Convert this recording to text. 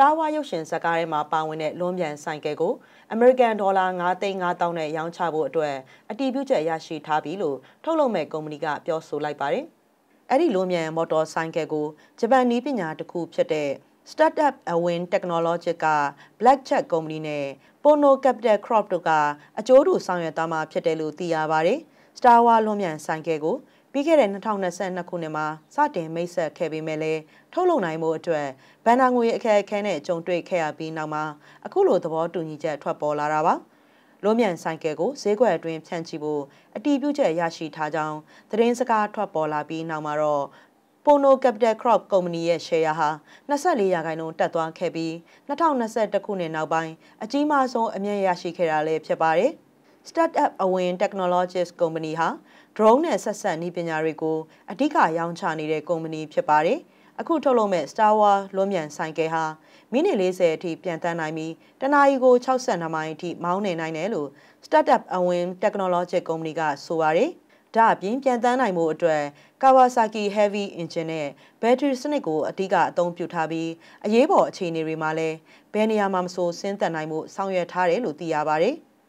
Star Wars ရုပ်ရှင်ဇာတ်ကားထဲမှာပါဝင်တဲ့လွန်ပြန်ဆိုင်ကယ်ကို American Dollar 9သိန်း5000နဲ့ရောင်းချဖို့အတွက်အတည်ပြုချက်ရရှိထားပြီလို့ထုတ်လုပ်မဲ့ကုမ္ပဏီကပြောဆိုလိုက်ပါတယ်။အဲ့ဒီလွန်ပြန်မော်တော်ဆိုင်ကယ်ကိုဂျပန်နည်းပညာတစ်ခုဖြစ်တဲ့ Startup Awin Technology က Blackjack ကုမ္ပဏီနဲ့ Pono Capital Crop တို့ကအကျိုးတူဆောင်ရွက်သွားမှာဖြစ်တယ်လို့သိရပါတယ်။ Star Wars လွန်ပြန်ဆိုင်ကယ်ကို ပြီးခဲ့တဲ့2022ခုနှစ်မှာစတင်မိတ်ဆက်ခဲ့ပေမဲ့လည်းထုတ်လုပ်နိုင်မှုအတွက်ဘဏ္ဍာငွေအခက်အခဲနဲ့ကြုံတွေ့ခဲ့ရပြီးနောက်မှာအခုလိုသဘောတူညီချက်ထွက်ပေါ်လာတာပါလွန်မြန်ဆိုင်ကယ်ကိုဈေးကွက်အတွင်းဖြန့်ချိဖို့အတီးပြုချက်ရရှိထားကြောင်းသတင်းစကားထွက်ပေါ်လာပြီးနောက်မှာတော့ Pono Capital Crop ကုမ္ပဏီရဲ့ share ဟာ24ရာခိုင်နှုန်းတက်သွားခဲ့ပြီး2021ခုနှစ်နောက်ပိုင်းအကြီးမားဆုံးအမြင့်ရရှိခဲ့တာလည်းဖြစ်ပါတယ်။ Startup အဝင် Technologies ကုမ္ပဏီဟာ drone နဲ့ဆက်ဆက်နည်းပညာတွေကိုအဓိကရောင်းချနေတဲ့ကုမ္ပဏီဖြစ်ပါတယ်။အခုထုတ်လုပ်မဲ့ Star Wars လွန်မြန်ဆိုင်ကယ်ဟာမိနစ်40အထိပြန်တန်းနိုင်ပြီးတနာရီကို62မိုင်အထိမောင်းနေနိုင်တယ်လို့ Startup အဝင် Technology ကုမ္ပဏီကဆိုပါတယ်။ဒါအပြင်ပြန်တန်းနိုင်မှုအတွက် Kawasaki Heavy Engine နဲ့ Battery စနစ်ကိုအဓိကအသုံးပြုထားပြီးအရေးပေါ်အခြေအနေတွေမှာလည်းဘယ်နေရာမှာမဆိုဆင်းသက်နိုင်မှုဆောင်ရွက်ထားတယ်လို့သိရပါတယ်။